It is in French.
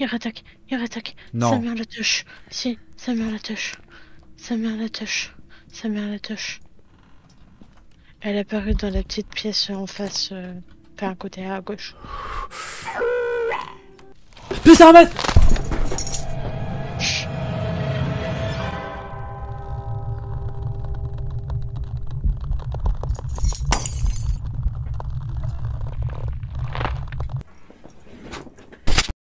il rattaque, il rattaque. Sa mère la touche. Si, sa mère la touche. Sa mère la touche. Sa mère la touche. Elle est apparue dans la petite pièce en face, euh, enfin à côté à gauche. Putain, Ahmed